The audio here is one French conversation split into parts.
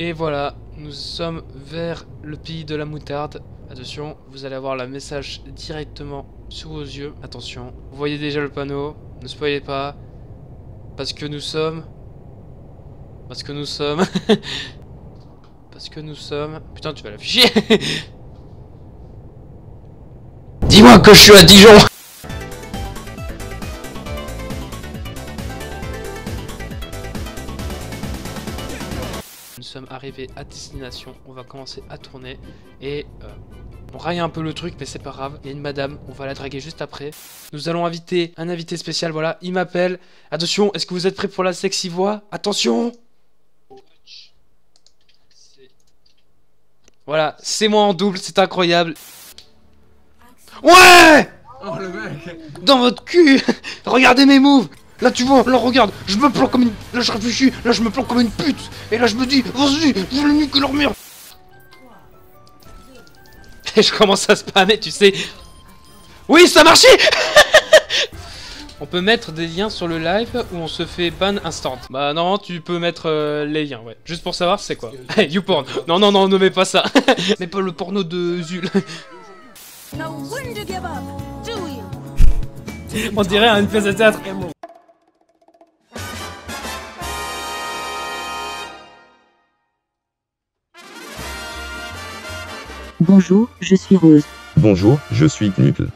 Et voilà, nous sommes vers le pays de la moutarde. Attention, vous allez avoir le message directement sous vos yeux. Attention, vous voyez déjà le panneau, ne spoilez pas. Parce que nous sommes... Parce que nous sommes... Parce que nous sommes... Putain, tu vas l'afficher Dis-moi que je suis à Dijon Arrivés à destination, on va commencer à tourner. Et euh, on raille un peu le truc mais c'est pas grave, il y a une madame, on va la draguer juste après. Nous allons inviter un invité spécial, voilà, il m'appelle. Attention, est-ce que vous êtes prêts pour la sexy voix? Attention! Voilà, c'est moi en double, c'est incroyable. Ouais! Oh le mec. Dans votre cul! Regardez mes moves Là tu vois, là regarde, je me plante comme une... Là je réfléchis, là je me plante comme une pute Et là je me dis, vas-y, je le nique leur mur Et je commence à spammer, tu sais Oui, ça a marché On peut mettre des liens sur le live où on se fait ban instant. Bah non, tu peux mettre euh, les liens, ouais. Juste pour savoir c'est quoi. YouPorn. Non, non, non, ne mets pas ça. Mais pas le porno de Zul. Know when to give up, do you? On dirait une pièce de théâtre. Bonjour, je suis Rose. Bonjour, je suis Knuckle.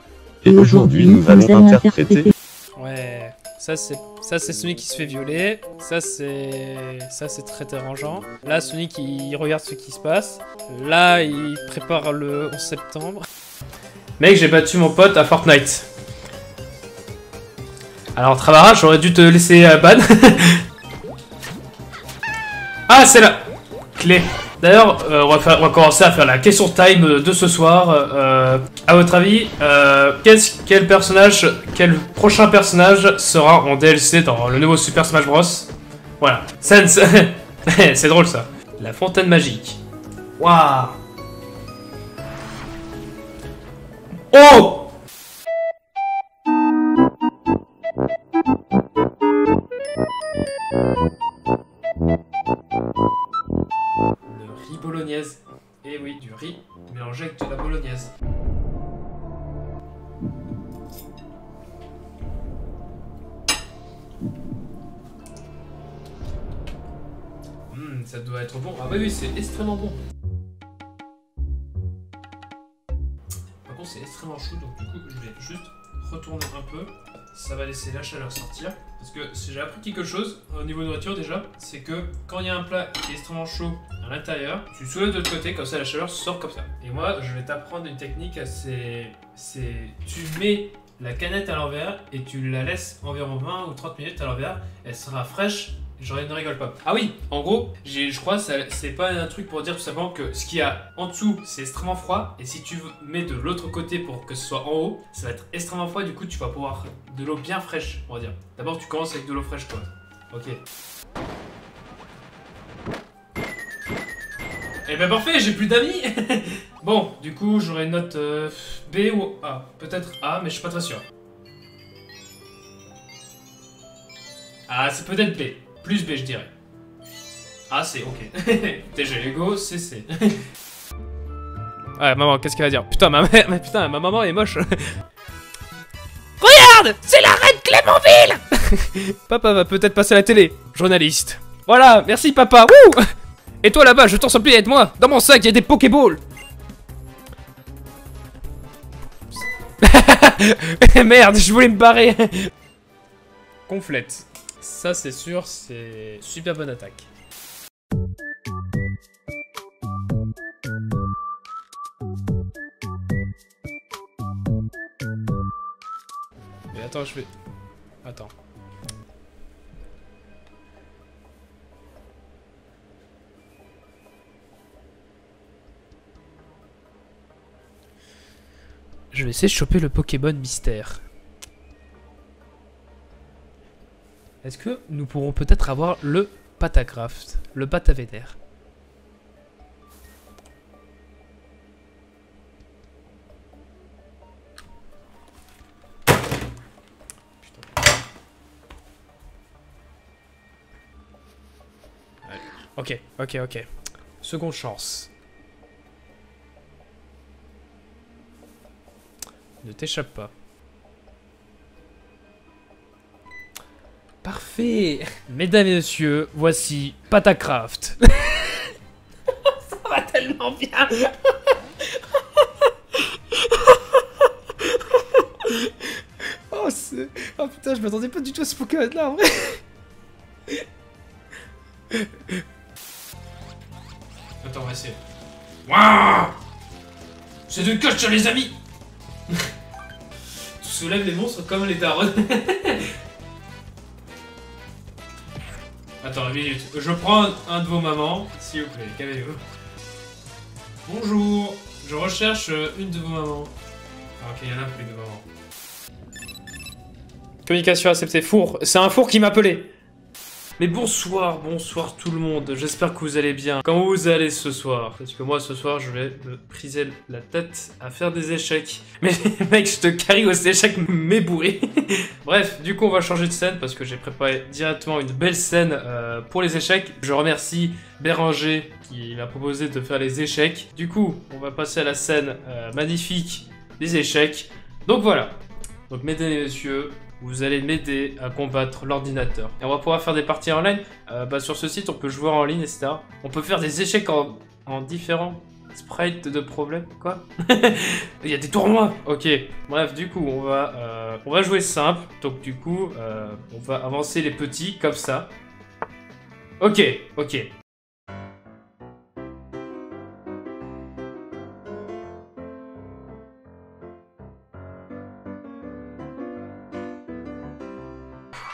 Et Et aujourd'hui, nous allons interpréter Ouais, ça c'est ça c'est Sonic qui se fait violer. Ça c'est ça c'est très dérangeant. Là Sonic il regarde ce qui se passe. Là il prépare le 11 septembre. Mec, j'ai battu mon pote à Fortnite. Alors Travara, j'aurais dû te laisser euh, ban. ah, c'est la clé. D'ailleurs, euh, on, va commencer à faire la question time de ce soir. Euh, à votre avis, euh, quel personnage, quel prochain personnage sera en DLC dans le nouveau Super Smash Bros? Voilà. Sense. C'est drôle ça. La fontaine magique. Waouh. Oh ça doit être bon. Ah bah oui, c'est extrêmement bon. Par contre, c'est extrêmement chaud, donc du coup, je vais juste retourner un peu. Ça va laisser la chaleur sortir. Parce que si j'ai appris quelque chose au niveau nourriture déjà, c'est que quand il y a un plat qui est extrêmement chaud à l'intérieur, tu soulèves de l'autre côté, comme ça la chaleur sort comme ça. Et moi, je vais t'apprendre une technique assez. C'est. Tu mets la canette à l'envers et tu la laisses environ 20 ou 30 minutes à l'envers. Elle sera fraîche. Je ne rigole pas. Ah oui, en gros, je crois que c'est pas un truc pour dire tout simplement que ce qu'il y a en dessous, c'est extrêmement froid. Et si tu mets de l'autre côté pour que ce soit en haut, ça va être extrêmement froid. Du coup, tu vas pouvoir de l'eau bien fraîche, on va dire. D'abord, tu commences avec de l'eau fraîche, quoi. Ok. Eh ben parfait, j'ai plus d'amis Bon, du coup, j'aurai une note euh, B ou A. Peut-être A, mais je suis pas très sûr. Ah, c'est peut-être B. Plus B, je dirais. Ah, c'est ok. TG Lego, c'est C. Ouais, maman, qu'est-ce qu'elle va dire? Putain, ma mère, mais putain, ma maman est moche. Regarde C'est la reine Clémenville Papa va peut-être passer à la télé. Journaliste. Voilà, merci papa. Et toi là-bas, je t'en supplie, aide-moi. Dans mon sac, il y a des Pokéballs. Merde, je voulais me barrer. Conflette. Ça, c'est sûr, c'est super bonne attaque. Mais attends, je vais... Attends. Je vais essayer de choper le Pokémon mystère. Est-ce que nous pourrons peut-être avoir le Patagraft, le Patavénère Ok, ok, ok. seconde chance. Ne t'échappe pas. Parfait Mesdames et messieurs, voici Patacraft. Ça va tellement bien Oh, oh putain, je m'attendais pas du tout à ce Pokémon là en vrai Attends, on va essayer. Waouh C'est de coche, les amis Tu soulèves les monstres comme les darons. Attends, une minute. Je prends un de vos mamans, s'il vous plaît, calmez-vous. Bonjour, je recherche euh, une de vos mamans. Ah, ok, il y en a plus de mamans. Communication acceptée. Four. C'est un four qui m'appelait. Mais bonsoir, bonsoir tout le monde. J'espère que vous allez bien. Comment vous allez ce soir? Parce que moi ce soir je vais me priser la tête à faire des échecs. Mais mec, je te carry aux échecs m'ébourré. Bref, du coup on va changer de scène parce que j'ai préparé directement une belle scène euh, pour les échecs. Je remercie Béranger qui m'a proposé de faire les échecs. Du coup, on va passer à la scène euh, magnifique des échecs. Donc voilà. Donc mesdames et messieurs, vous allez m'aider à combattre l'ordinateur. Et on va pouvoir faire des parties en ligne. Euh, bah, sur ce site, on peut jouer en ligne, etc. On peut faire des échecs en, en différents sprites de problèmes. Quoi? Il y a des tournois Ok. Bref, du coup, on va, euh, jouer simple. Donc du coup, euh, on va avancer les petits comme ça. Ok, ok.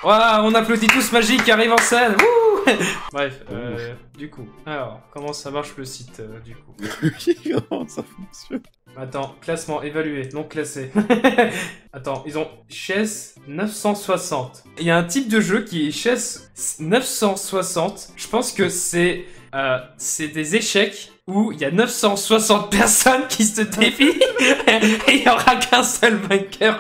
Voilà, on applaudit tous Magic qui arrive en scène. Wouh Bref, euh, du coup, alors, comment ça marche le site, euh, du coup? Comment ça fonctionne? Attends, classement évalué, non classé. Attends, ils ont chess 960. Il y a un type de jeu qui est chess 960. Je pense que c'est euh, c'est des échecs où il y a 960 personnes qui se défient et il y aura qu'un seul vainqueur.